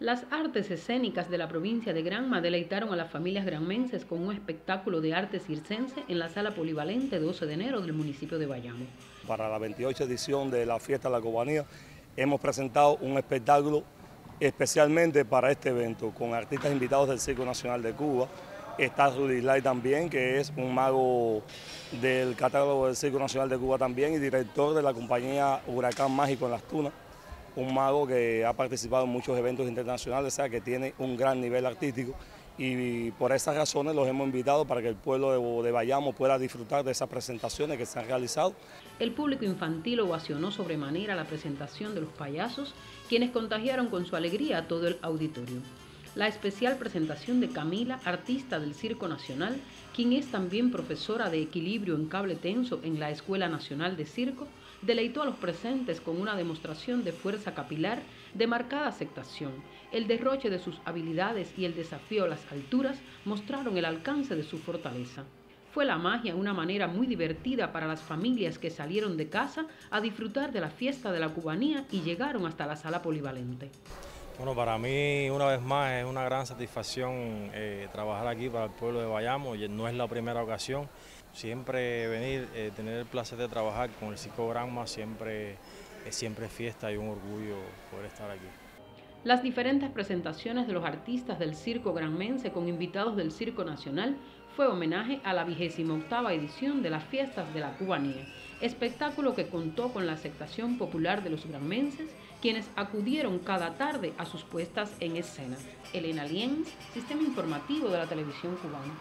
Las artes escénicas de la provincia de Granma deleitaron a las familias granmenses con un espectáculo de arte circense en la sala polivalente 12 de enero del municipio de Bayamo. Para la 28 edición de la Fiesta de la Cubanía hemos presentado un espectáculo especialmente para este evento con artistas invitados del Circo Nacional de Cuba. Está Rudy Lai también, que es un mago del catálogo del Circo Nacional de Cuba también y director de la compañía Huracán Mágico en Las Tunas un mago que ha participado en muchos eventos internacionales, o sea que tiene un gran nivel artístico y por esas razones los hemos invitado para que el pueblo de, Bayamo pueda disfrutar de esas presentaciones que se han realizado. El público infantil ovacionó sobremanera la presentación de los payasos, quienes contagiaron con su alegría a todo el auditorio la especial presentación de Camila, artista del Circo Nacional, quien es también profesora de equilibrio en cable tenso en la Escuela Nacional de Circo, deleitó a los presentes con una demostración de fuerza capilar de marcada aceptación. El derroche de sus habilidades y el desafío a las alturas mostraron el alcance de su fortaleza. Fue la magia una manera muy divertida para las familias que salieron de casa a disfrutar de la fiesta de la cubanía y llegaron hasta la sala polivalente. Bueno, para mí una vez más es una gran satisfacción eh, trabajar aquí para el pueblo de Bayamo, y no es la primera ocasión. Siempre venir, eh, tener el placer de trabajar con el Circo Granma, siempre, es siempre fiesta y un orgullo poder estar aquí. Las diferentes presentaciones de los artistas del Circo Granmense con invitados del Circo Nacional fue homenaje a la vigésima octava edición de las fiestas de la cubanía, espectáculo que contó con la aceptación popular de los granmenses, quienes acudieron cada tarde a sus puestas en escena. Elena Lienz, Sistema Informativo de la Televisión Cubana.